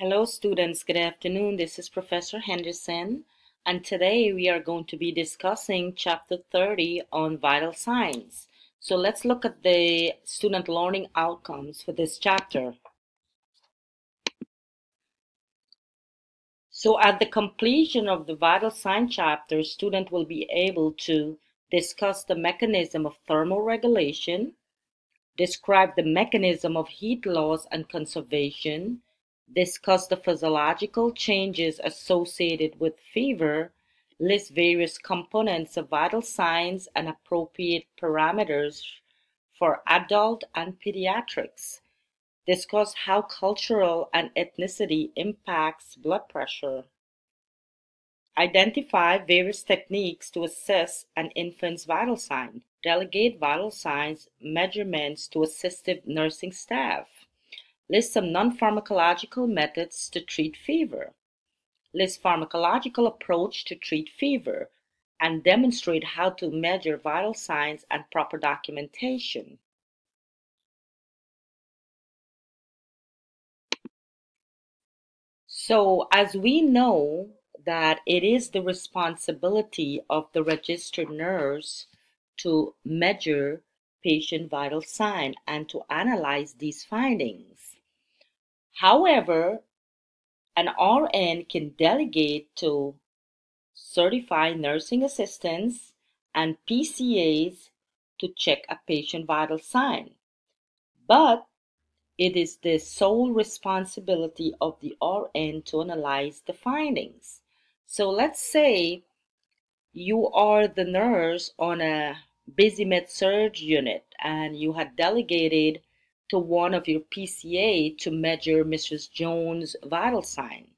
Hello students, good afternoon. This is Professor Henderson and today we are going to be discussing chapter 30 on vital signs. So let's look at the student learning outcomes for this chapter. So at the completion of the vital sign chapter, student will be able to discuss the mechanism of thermal regulation, describe the mechanism of heat loss and conservation, discuss the physiological changes associated with fever, list various components of vital signs and appropriate parameters for adult and pediatrics, discuss how cultural and ethnicity impacts blood pressure, identify various techniques to assess an infant's vital sign, delegate vital signs measurements to assistive nursing staff, List some non-pharmacological methods to treat fever. List pharmacological approach to treat fever and demonstrate how to measure vital signs and proper documentation. So as we know that it is the responsibility of the registered nurse to measure patient vital sign and to analyze these findings. However, an RN can delegate to certified nursing assistants and PCAs to check a patient vital sign. But it is the sole responsibility of the RN to analyze the findings. So let's say you are the nurse on a busy med surg unit and you had delegated to one of your PCA to measure Mrs. Jones' vital sign.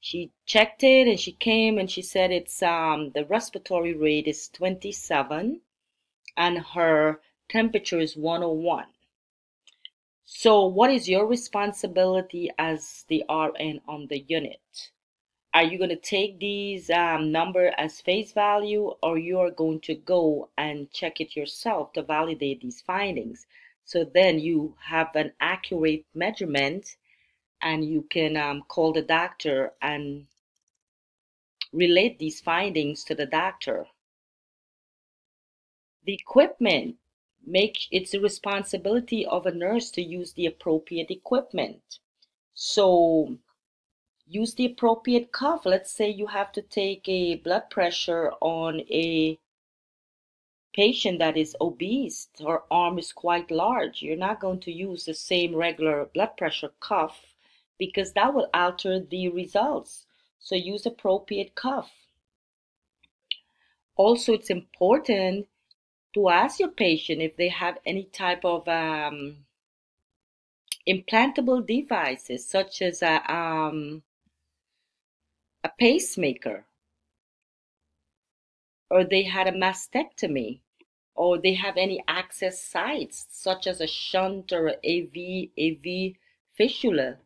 She checked it and she came and she said it's um, the respiratory rate is 27 and her temperature is 101. So what is your responsibility as the RN on the unit? Are you going to take these um, number as face value or you are going to go and check it yourself to validate these findings? So then you have an accurate measurement and you can um, call the doctor and relate these findings to the doctor. The equipment make it's the responsibility of a nurse to use the appropriate equipment. So use the appropriate cuff. Let's say you have to take a blood pressure on a patient that is obese, her arm is quite large, you're not going to use the same regular blood pressure cuff because that will alter the results. So use appropriate cuff. Also, it's important to ask your patient if they have any type of um, implantable devices, such as a, um, a pacemaker or they had a mastectomy, or they have any access sites such as a shunt or AV, AV fistula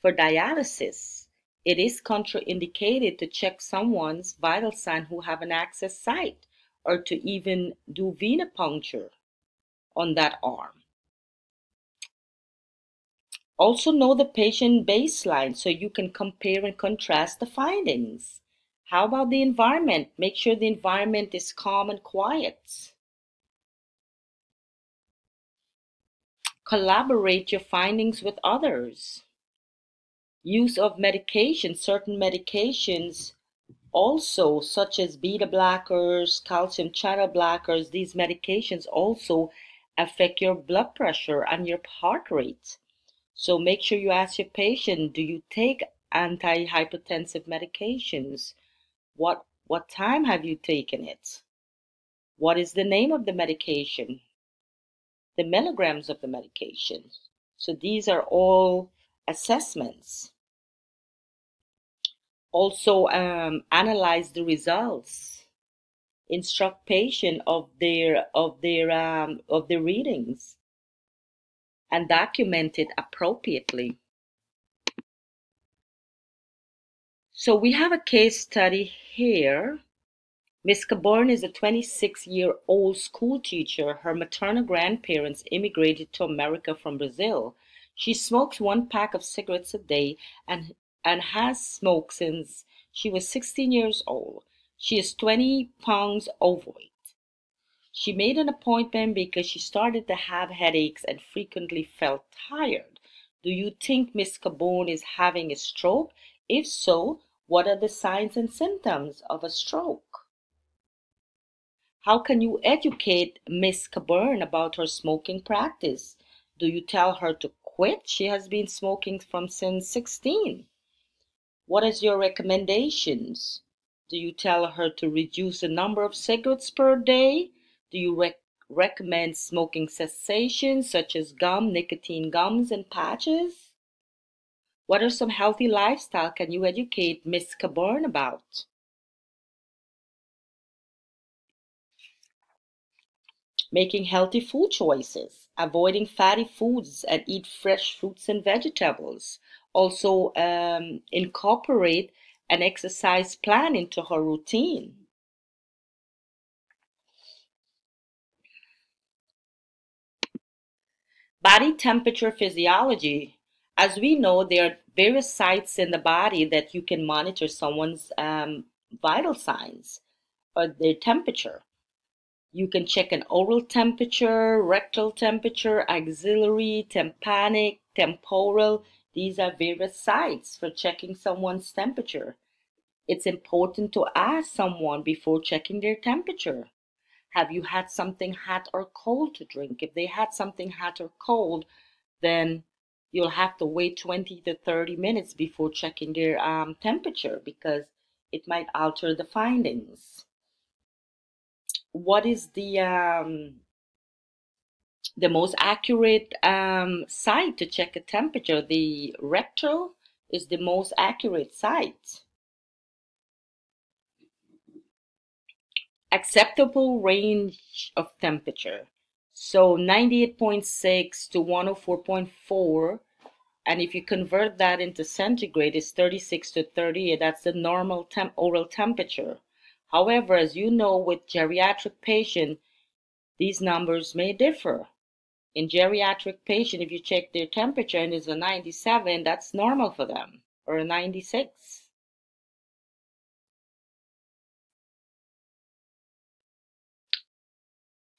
for dialysis. It is contraindicated to check someone's vital sign who have an access site or to even do venipuncture on that arm. Also know the patient baseline so you can compare and contrast the findings. How about the environment? Make sure the environment is calm and quiet. Collaborate your findings with others. Use of medication, certain medications also, such as beta blockers, calcium channel blockers, these medications also affect your blood pressure and your heart rate. So make sure you ask your patient, do you take antihypertensive medications? What, what time have you taken it? What is the name of the medication? The milligrams of the medication. So these are all assessments. Also um, analyze the results. Instruct patient of their of their um, of the readings and document it appropriately. So we have a case study here. Miss Caborn is a 26-year-old school teacher. Her maternal grandparents immigrated to America from Brazil. She smokes one pack of cigarettes a day and, and has smoked since she was 16 years old. She is 20 pounds overweight. She made an appointment because she started to have headaches and frequently felt tired. Do you think Miss Caborn is having a stroke? If so, what are the signs and symptoms of a stroke? How can you educate Miss Cabone about her smoking practice? Do you tell her to quit? She has been smoking from since 16. What is your recommendations? Do you tell her to reduce the number of cigarettes per day? Do you rec- recommend smoking cessation such as gum, nicotine gums, and patches? What are some healthy lifestyle can you educate Miss Caborn about? Making healthy food choices, avoiding fatty foods, and eat fresh fruits and vegetables. Also, um, incorporate an exercise plan into her routine. Body temperature physiology. As we know, there are various sites in the body that you can monitor someone's um, vital signs or their temperature. You can check an oral temperature, rectal temperature, axillary, tympanic, temporal. These are various sites for checking someone's temperature. It's important to ask someone before checking their temperature. Have you had something hot or cold to drink? If they had something hot or cold, then you'll have to wait 20 to 30 minutes before checking their um, temperature because it might alter the findings. What is the um, the most accurate um, site to check a temperature? The rectal is the most accurate site. acceptable range of temperature. So 98.6 to 104.4 and if you convert that into centigrade it's 36 to 38 that's the normal temp oral temperature. However as you know with geriatric patient these numbers may differ. In geriatric patient if you check their temperature and it's a 97 that's normal for them or a 96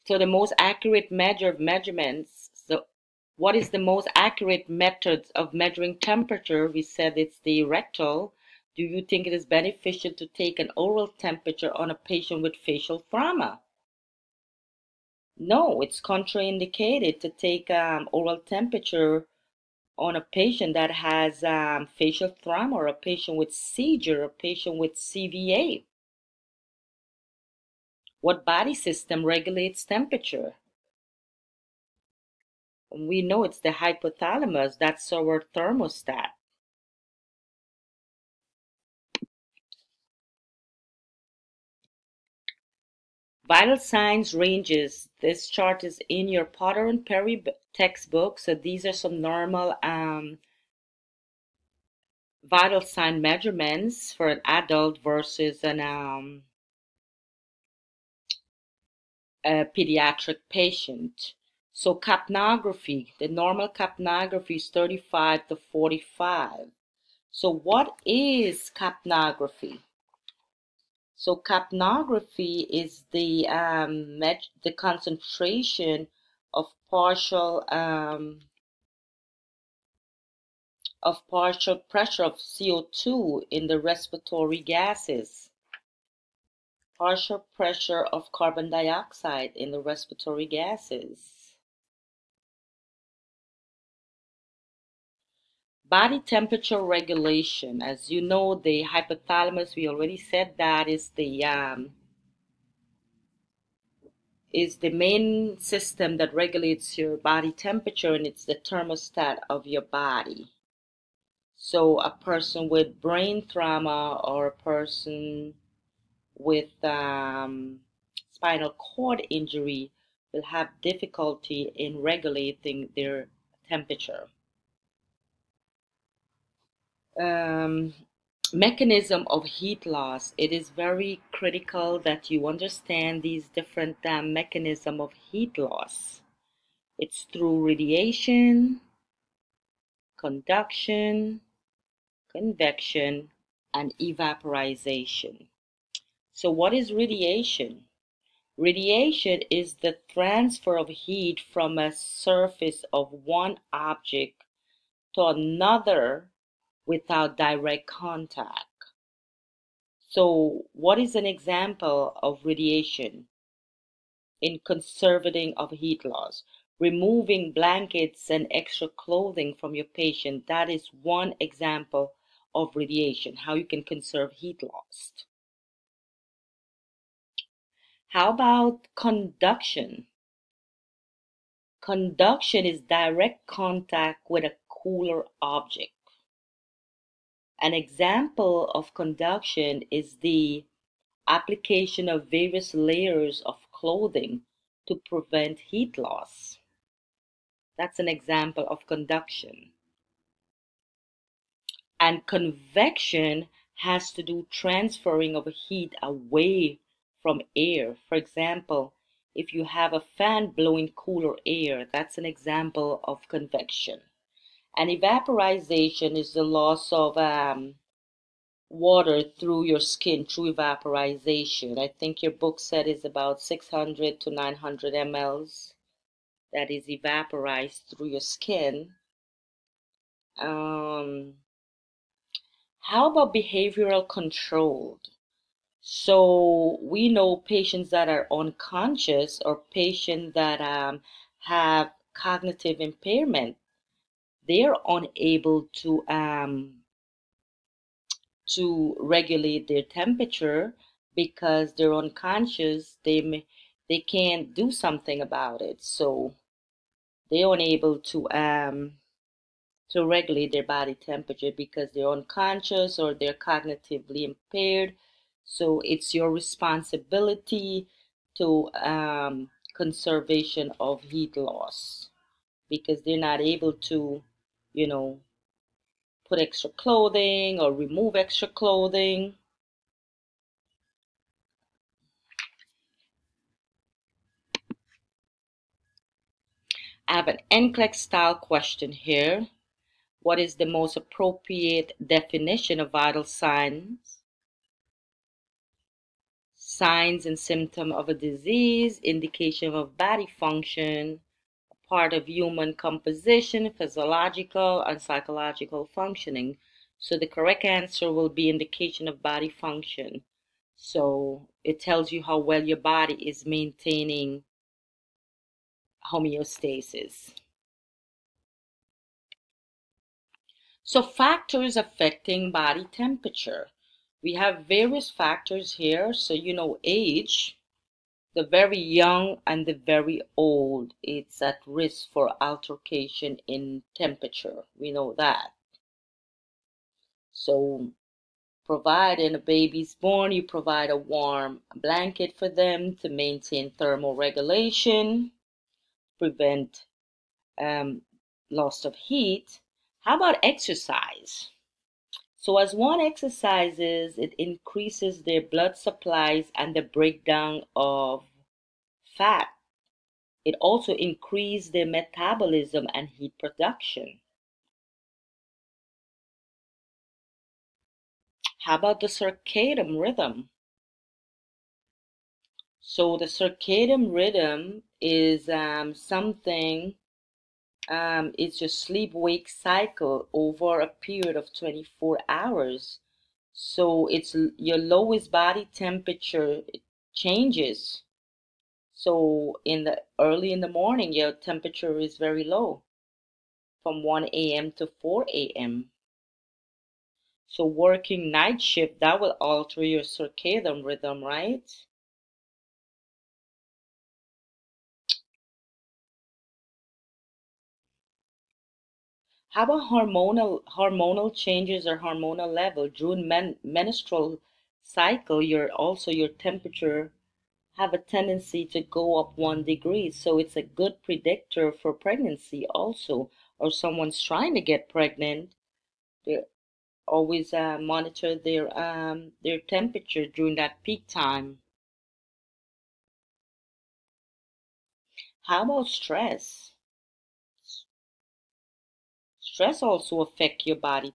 So the most accurate measure of measurements, what is the most accurate method of measuring temperature? We said it's the rectal. Do you think it is beneficial to take an oral temperature on a patient with facial trauma? No, it's contraindicated to take um, oral temperature on a patient that has um, facial trauma or a patient with seizure, a patient with CVA. What body system regulates temperature? We know it's the hypothalamus, that's our thermostat. Vital signs ranges. This chart is in your Potter and Perry textbook. So these are some normal um, vital sign measurements for an adult versus an um, a pediatric patient. So capnography, the normal capnography is 35 to 45. So what is capnography? So capnography is the um, the concentration of partial um, of partial pressure of CO2 in the respiratory gases partial pressure of carbon dioxide in the respiratory gases. Body temperature regulation. As you know, the hypothalamus, we already said that is the um, is the main system that regulates your body temperature and it's the thermostat of your body. So a person with brain trauma or a person with um, spinal cord injury will have difficulty in regulating their temperature. Um, mechanism of heat loss. It is very critical that you understand these different uh, mechanism of heat loss. It's through radiation, conduction, convection, and evaporization. So what is radiation? Radiation is the transfer of heat from a surface of one object to another without direct contact. So what is an example of radiation? In conserving of heat loss, removing blankets and extra clothing from your patient, that is one example of radiation, how you can conserve heat loss. How about conduction? Conduction is direct contact with a cooler object. An example of conduction is the application of various layers of clothing to prevent heat loss. That's an example of conduction. And convection has to do transferring of heat away from air. For example, if you have a fan blowing cooler air, that's an example of convection. And evaporization is the loss of um, water through your skin through evaporization. I think your book said is about 600 to 900 mLs that is evaporized through your skin. Um, how about behavioral control? So we know patients that are unconscious or patients that um, have cognitive impairment, they're unable to um, to regulate their temperature because they're unconscious. They may, they can't do something about it, so they're unable to um, to regulate their body temperature because they're unconscious or they're cognitively impaired so it's your responsibility to um, conservation of heat loss because they're not able to, you know, put extra clothing or remove extra clothing. I have an NCLEX style question here. What is the most appropriate definition of vital signs? signs and symptom of a disease, indication of body function, part of human composition, physiological and psychological functioning. So the correct answer will be indication of body function. So it tells you how well your body is maintaining homeostasis. So factors affecting body temperature we have various factors here. So, you know, age, the very young and the very old, it's at risk for altercation in temperature. We know that. So, providing a baby's born, you provide a warm blanket for them to maintain thermal regulation, prevent um, loss of heat. How about exercise? So as one exercises, it increases their blood supplies and the breakdown of fat. It also increases their metabolism and heat production. How about the circadian rhythm? So the circadian rhythm is um, something um, it's your sleep wake cycle over a period of 24 hours. So it's your lowest body temperature changes. So in the early in the morning, your temperature is very low from 1 a.m. to 4 a.m. So working night shift, that will alter your circadian rhythm, right? How about hormonal hormonal changes or hormonal level during men, menstrual cycle? Your also your temperature have a tendency to go up one degree, so it's a good predictor for pregnancy also, or someone's trying to get pregnant. They always uh, monitor their um, their temperature during that peak time. How about stress? Stress also affect your body